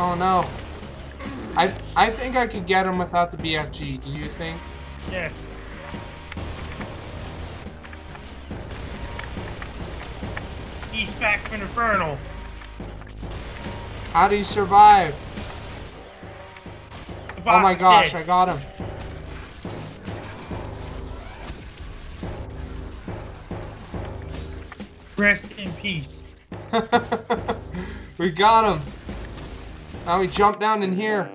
Oh no. I I think I could get him without the BFG. Do you think? Yeah. He's back from Infernal. How do you survive? Oh my gosh. I got him. Rest in peace. we got him. Now we jump down in here.